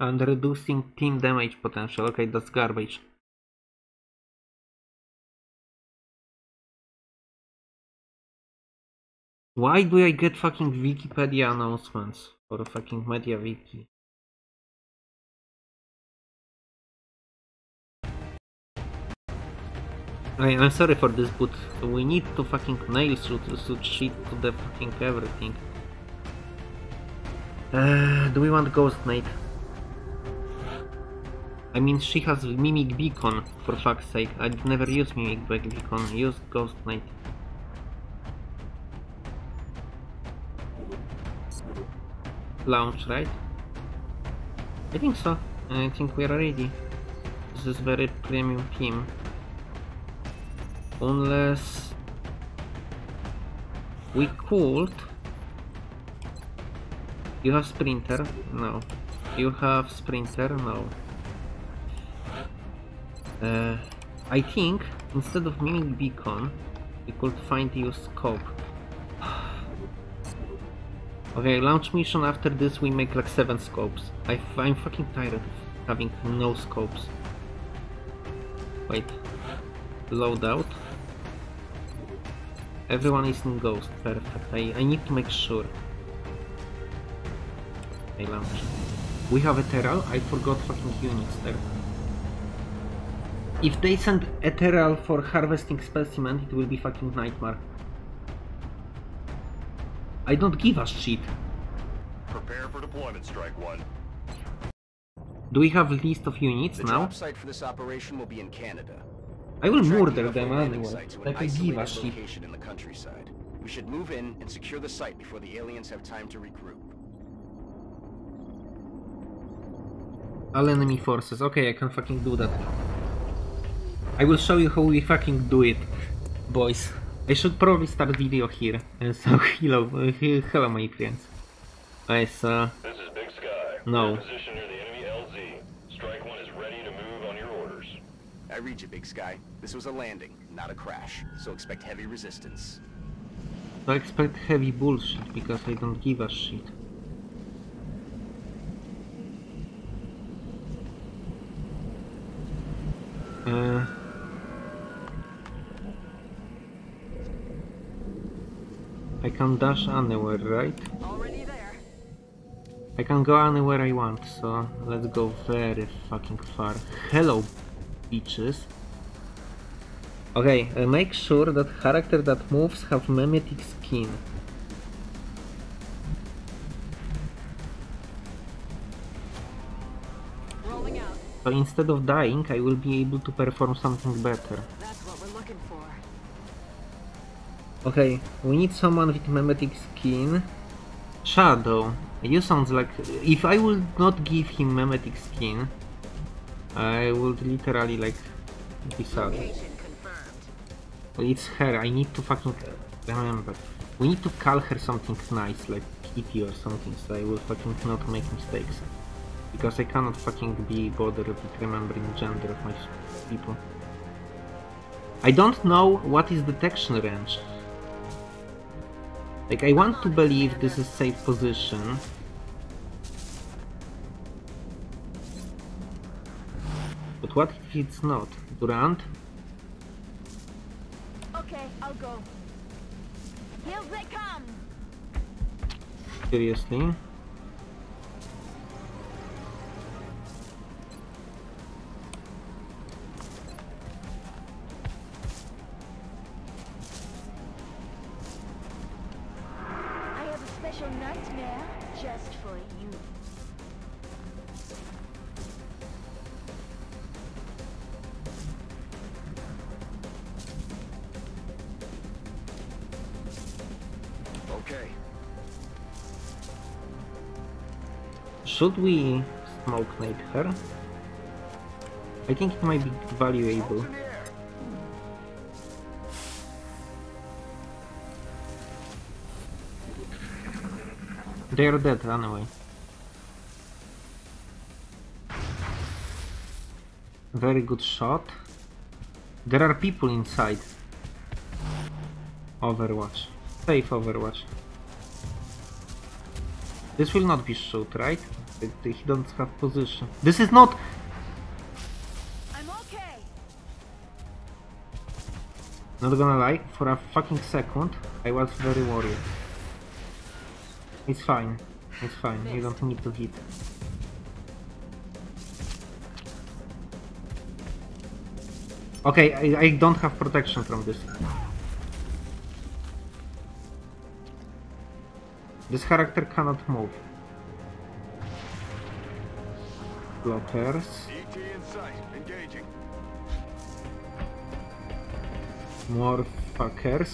And reducing team damage potential. Okay, that's garbage. Why do I get fucking Wikipedia announcements for fucking Media Wiki? I, I'm sorry for this, but we need to fucking nail shoot shit to the fucking everything. Uh, do we want Ghost Knight? I mean, she has Mimic Beacon, for fuck's sake. I'd never use Mimic Beacon, use Ghost Knight. Launch, right? I think so. I think we are ready. This is very premium team. Unless... We could... You have Sprinter? No. You have Sprinter? No. Uh, I think instead of Mimic Beacon, we could find you Scope. okay, launch mission after this we make like 7 scopes. I I'm fucking tired of having no scopes. Wait. Loadout. Everyone is in Ghost, perfect. I, I need to make sure. I launch. We have Ethereal, I forgot fucking units there. If they send Ethereal for harvesting specimen, it will be fucking nightmare. I don't give a shit. Prepare for deployment, Strike One. Do we have a list of units The now? job site for this operation will be in Canada. I will Tracking murder them a anyway. site to an Like I give a shit. in the countryside. We should move in and secure the site before the aliens have time to regroup. All enemy forces. Okay, I can fucking do that. I will show you how we fucking do it, boys. I should probably start video here. Uh, so hello, uh, hello my friends. Guys, uh, This is Big Sky. No. Position near the enemy LZ. Strike One is ready to move on your orders. I read you, Big Sky. This was a landing, not a crash, so expect heavy resistance. I expect heavy bullshit because I don't give a shit. Uh, I can dash anywhere, right? Already there. I can go anywhere I want, so let's go very fucking far. Hello, bitches. Okay, uh, make sure that character that moves have mimetic skin. Rolling out. So instead of dying, I will be able to perform something better. Okay, we need someone with mimetic skin. Shadow. You sounds like... If I will not give him mimetic skin, I would literally like. But it's her, I need to fucking remember. We need to call her something nice, like Kitty or something, so I will fucking not make mistakes. Because I cannot fucking be bothered with remembering gender of my people. I don't know what is detection range. Like, I want to believe this is safe position. But what if it's not? Durant? Okay, I'll go. Here they come. Seriously? Okay. Should we smoke night her? I think it might be valuable. They are dead anyway. Very good shot. There are people inside. Overwatch. Safe Overwatch. This will not be shoot, right? He don't have position. This is not I'm okay. Not gonna lie, for a fucking second, I was very worried. It's fine. It's fine. You don't need to hit. Okay, I, I don't have protection from this. This character cannot move. Blockers. More fuckers.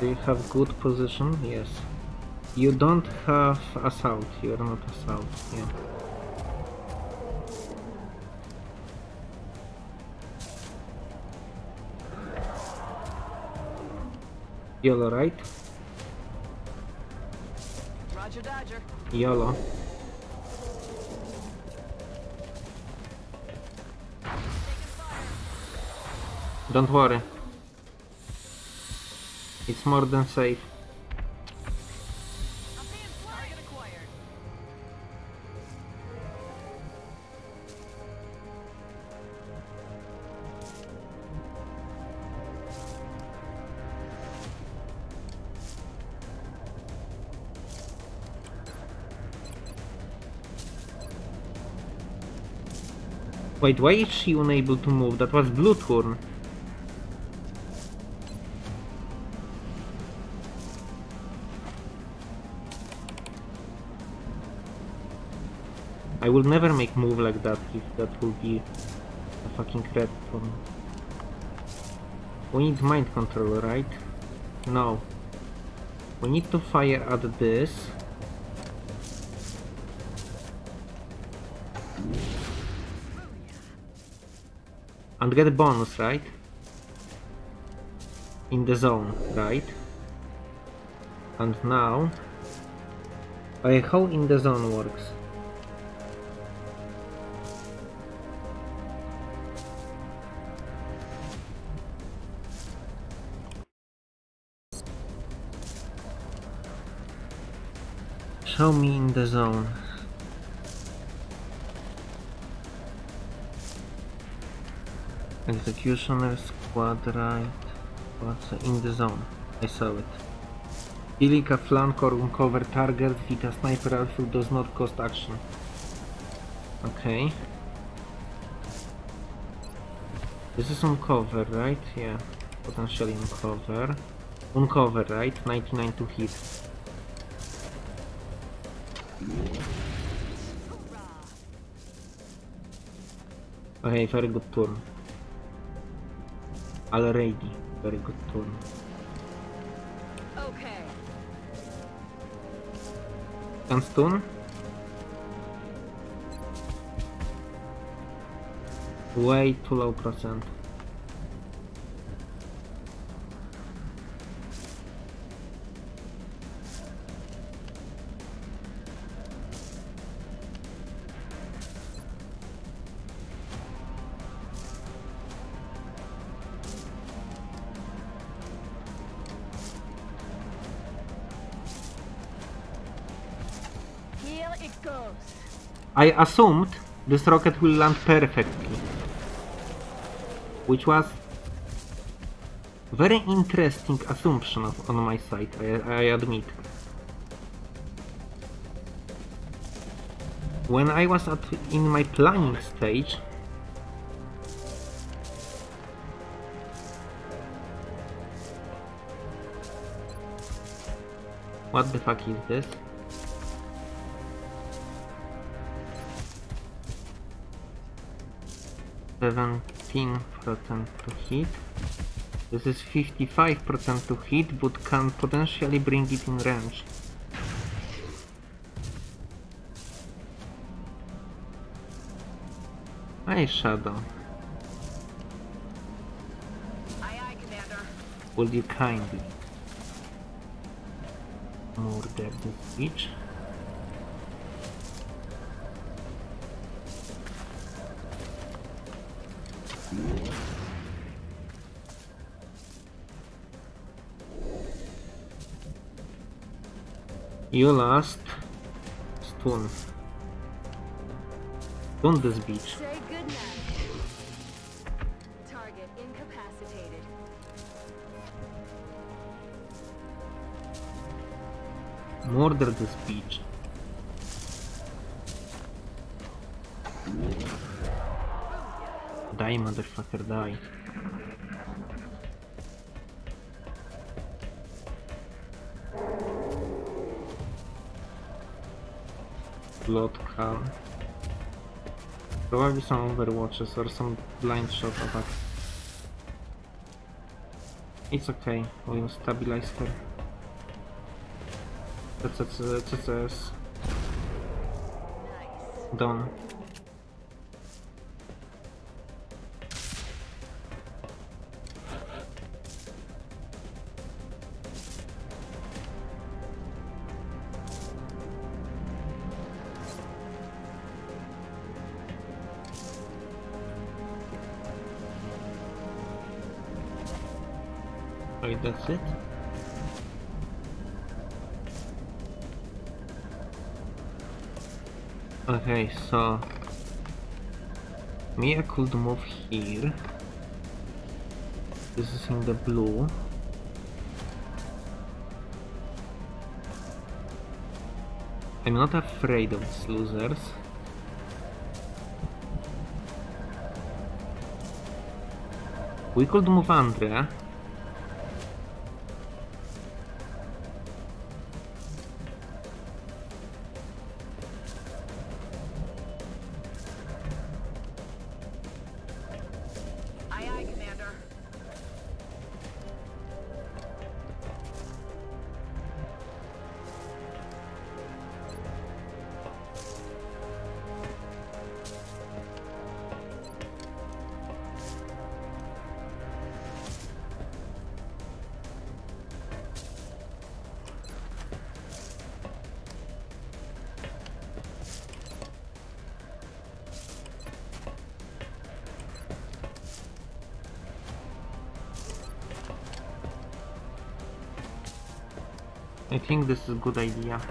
You have good position? Yes. You don't have assault. You are not assault. Yeah. YOLO, right? Roger Dodger. YOLO. Don't worry. It's more than safe. Wait, why is she unable to move? That was blue. I will never make move like that if that will be a fucking red me. We need mind control, right? No. We need to fire at this. And get a bonus, right? In the zone, right? And now... Uh, how in the zone works? Show me in the zone. Executioner, squad right, what's in the zone? I saw it. Killing a flank or uncover target with a sniper rifle does not cost action. Okay. This is uncover, right? Yeah, potentially uncover. Uncover, right? 99 to hit. Okay, very good turn. Already, very good turn. Okay. Can stun? Way too low percent. I assumed this rocket will land perfectly. Which was very interesting assumption of, on my side, I, I admit. When I was at, in my planning stage, What the fuck is this? Seventeen percent to hit. This is fifty-five percent to hit, but can potentially bring it in range. Hey Shadow, Aye, aye, Commander. will you kindly murder this bitch? You lost. Stun. On this beach. Say goodnight. Target incapacitated. Murder this beach. Die, motherfucker, die. Blood Call. Probably some overwatches or some blind shot attack. It's okay, we'll stabilize her. That's that's that's that's that's Nice. done. That's it? Okay, so Mia could move here. This is in the blue. I'm not afraid of these losers. We could move Andrea. I think this is a good idea.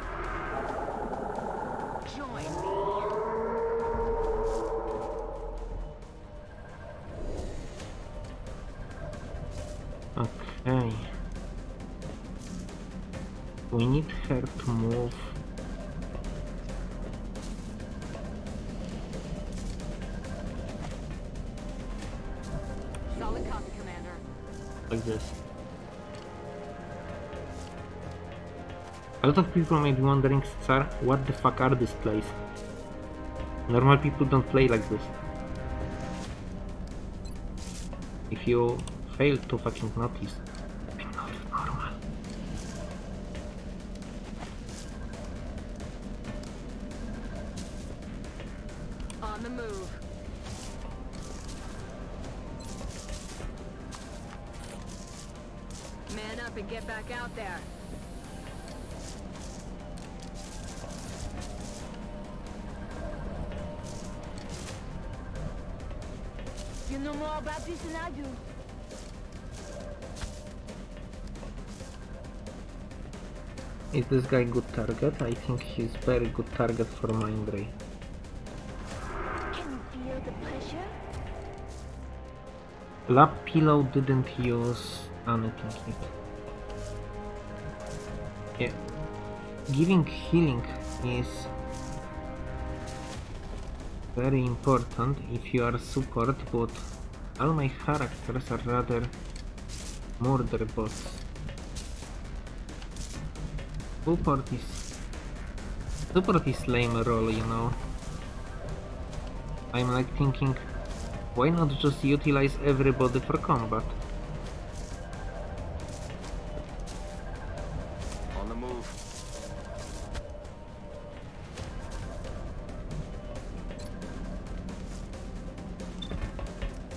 Lot of people may be wondering, sir, what the fuck are this place? Normal people don't play like this. If you fail to fucking notice, this guy good target? I think he's very good target for Mind Fray. Can you feel the pressure? Lab Pillow didn't use anything yet. Yeah. Giving healing is very important if you are support, but all my characters are rather murder bots. Support is support is lame role, you know. I'm like thinking why not just utilize everybody for combat? On the move.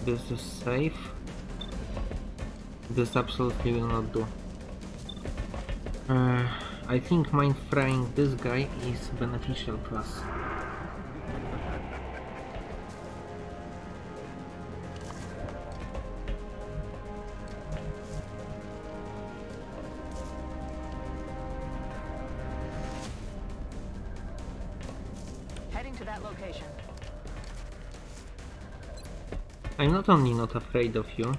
This is safe. This absolutely will not do. Uh, I think mind frying this guy is beneficial to us. Heading to that location. I'm not only not afraid of you,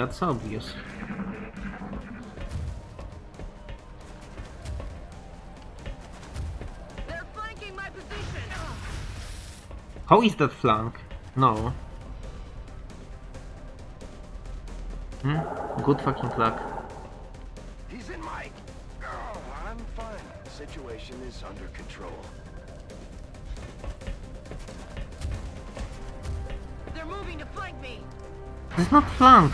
that's obvious. They're flanking my position. How is that flank? No. Hmm? Good fucking luck. He's in my... Oh, I'm fine. The Situation is under control. They're moving to flank me. It's not flank!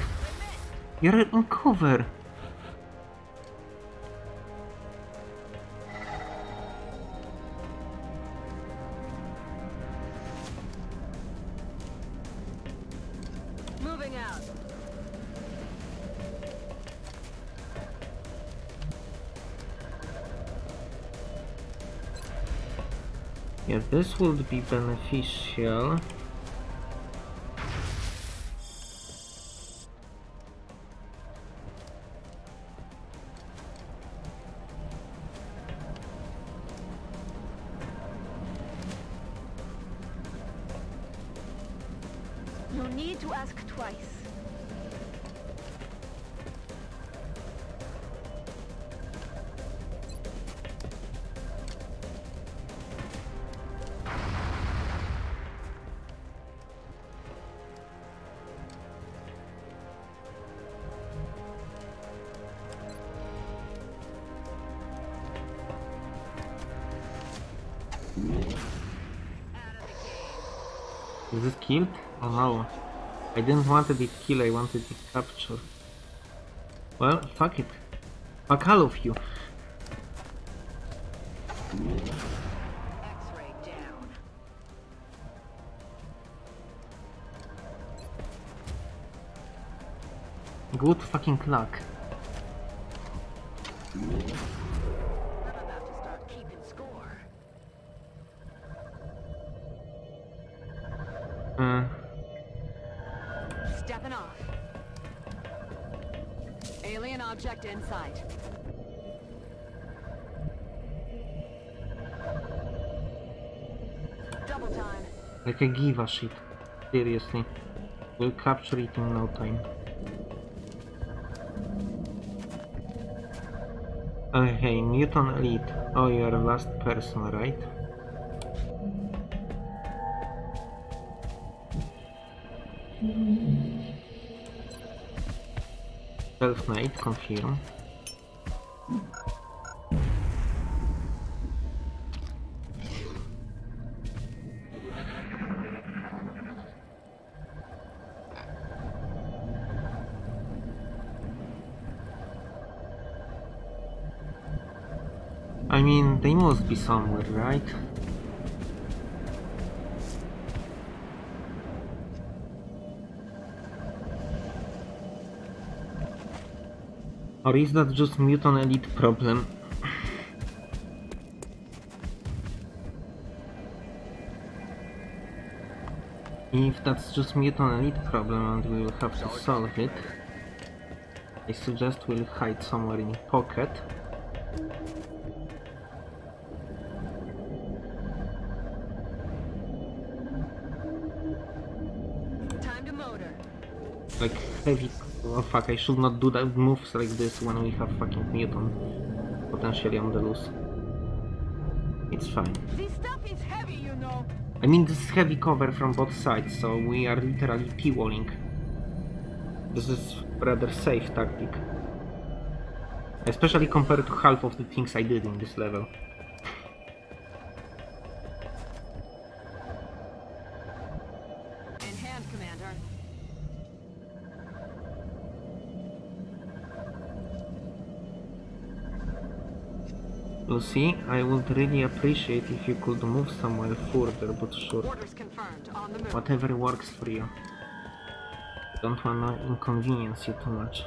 You're in cover! Moving out. Yeah, this would be beneficial. Is it killed? Oh no. I didn't want it kill, I wanted it capture. Well, fuck it. Fuck all of you. Good fucking luck. Stepping off. Alien object in sight. Double time. like I give a shit. Seriously. We'll capture it in no time. Uh, okay, Muton Elite. Oh, you're the last person, right? Self-made, confirm. I mean, they must be somewhere, right? Or is that just Muton Elite problem? If that's just Muton Elite problem and we will have to solve it, I suggest we'll hide somewhere in pocket. Time to motor. like heavy oh fuck I should not do that moves like this when we have fucking Muton potentially on the loose. It's fine. This stuff is heavy, you know. I mean this is heavy cover from both sides so we are literally P-walling. This is rather safe tactic. Especially compared to half of the things I did in this level Lucy I would really appreciate if you could move somewhere further but sure Orders confirmed. On the move. whatever works for you don't wanna inconvenience you too much.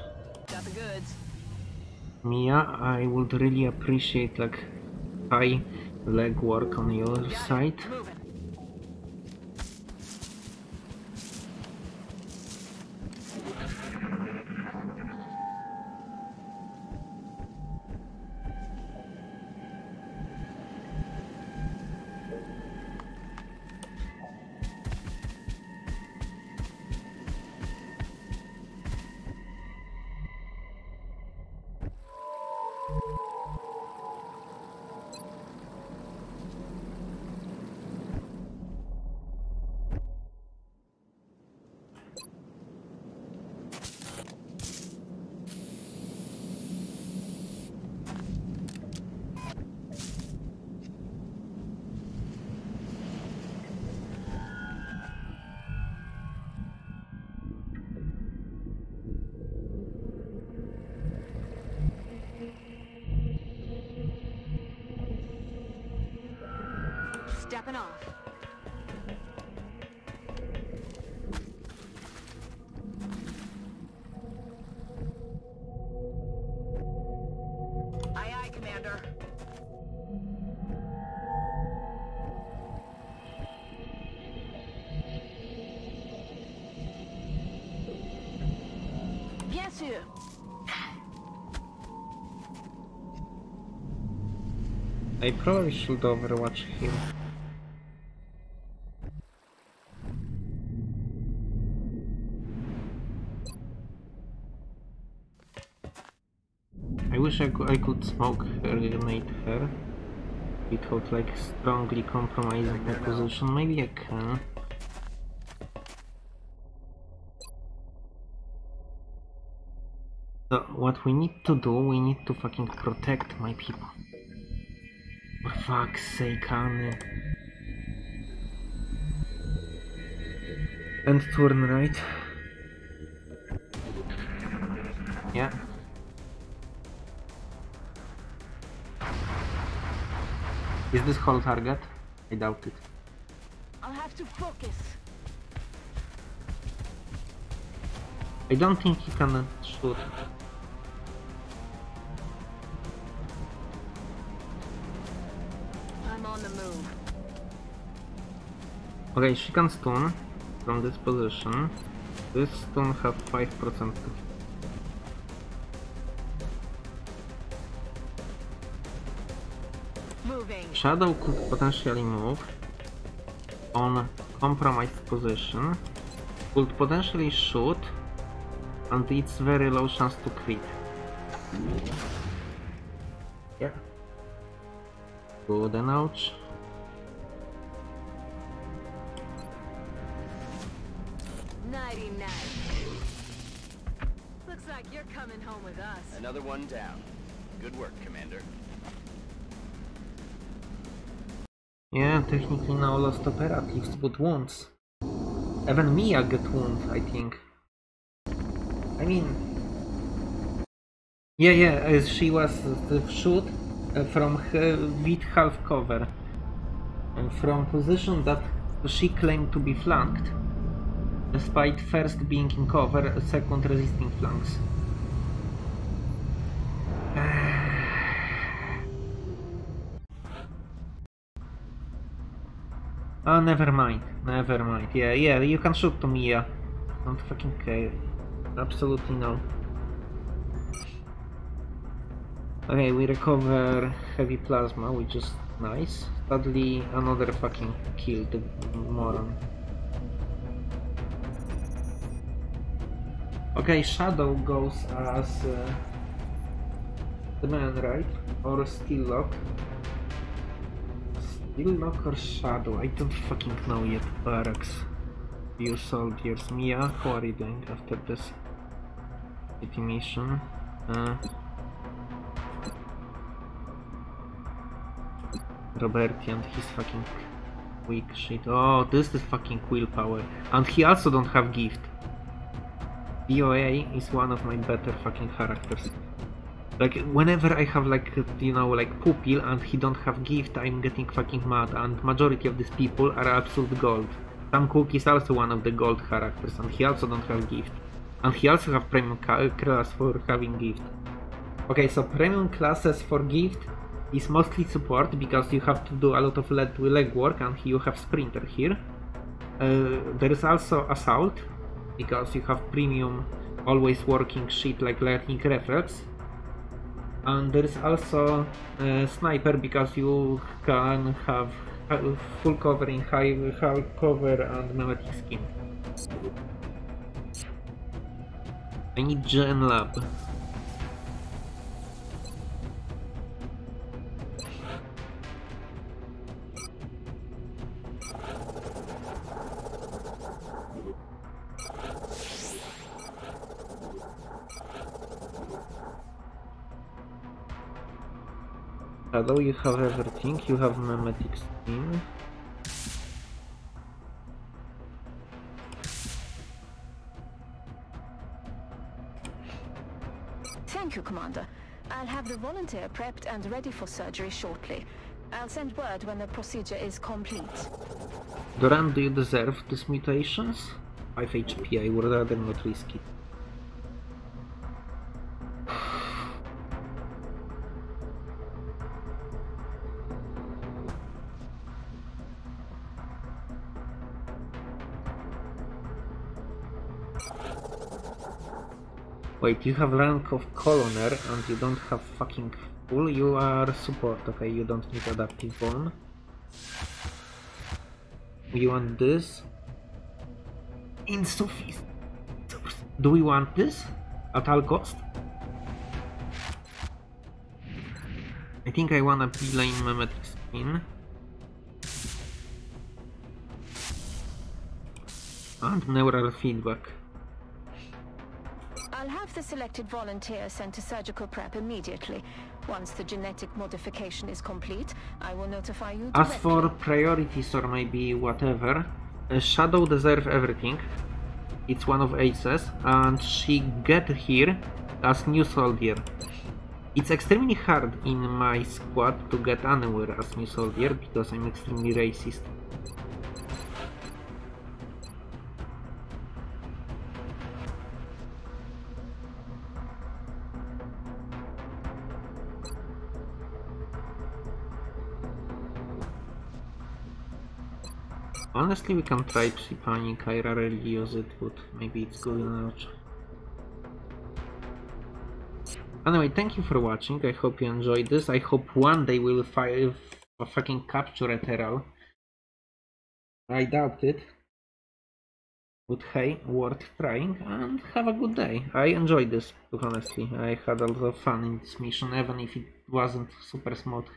Mia, I would really appreciate like high leg work on your side. Stepping off. Aye, aye, Commander. Bien sûr. I probably should overwatch him. I wish I could, I could smoke her, grenade her without like strongly compromising my position. Maybe I can. So what we need to do, we need to fucking protect my people. For fuck's sake, Anne. And turn right. Is this whole target? I doubt it. I'll have to focus. I don't think he can shoot. I'm on the move. Okay, she can stun from this position. This stun have 5% Shadow could potentially move on compromised position, could potentially shoot, and it's very low chance to crit. Yeah. Good and ouch. Nighty night. Looks like you're coming home with us. Another one down. Good work, Commander. Yeah, technically now lost operatives, but wounds. Even Mia get wound, I think. I mean... Yeah, yeah, she was shoot uh, from her with half cover. From position that she claimed to be flanked. Despite first being in cover, second resisting flanks. Oh, never mind. Never mind. Yeah, yeah, you can shoot to Mia. Don't fucking care. Absolutely no. Okay, we recover heavy plasma, which is nice. Sadly, another fucking kill, the moron. Okay, Shadow goes as uh, the man, right? Or Steel Lock. Shadow? I don't fucking know yet. Barracks. You soldiers. Mia, how are you doing after this city mission? Uh, Roberti and his fucking weak shit. Oh, this is fucking willpower. And he also don't have gift. DOA is one of my better fucking characters. Like, whenever I have like, you know, like Pupil and he don't have gift, I'm getting fucking mad and majority of these people are absolute gold. Sam Cook is also one of the gold characters and he also don't have gift. And he also have premium class for having gift. Okay, so premium classes for gift is mostly support because you have to do a lot of leg work and you have sprinter here. Uh, there is also assault because you have premium always working shit like lightning reflex. And there is also uh, sniper because you can have full cover in high, high cover and mimetic skin. I need Gen Lab. Shadow, you have everything. You have mimetic skin. Thank you, Commander. I'll have the volunteer prepped and ready for surgery shortly. I'll send word when the procedure is complete. Doran, do you deserve these mutations? 5 HP, I would rather not risk it. Wait, you have rank of colonel and you don't have fucking full, you are support, okay, you don't need adaptive bone. We want this? In Insufficient. Do we want this? At all cost? I think I want a beeline mimetic skin. And neural feedback. I'll the selected volunteer sent to surgical prep immediately. Once the genetic modification is complete, I will notify you As directly. for priorities or maybe whatever, uh, Shadow deserve everything. It's one of Aces, and she get here as new soldier. It's extremely hard in my squad to get anywhere as new soldier because I'm extremely racist. Honestly, we can try Psi Panic, I rarely use it, but maybe it's good enough. Anyway, thank you for watching, I hope you enjoyed this, I hope one day we'll find a uh, fucking capture Ethereal. I doubt it. But hey, worth trying, and have a good day. I enjoyed this, honestly. I had a lot of fun in this mission, even if it wasn't super smooth.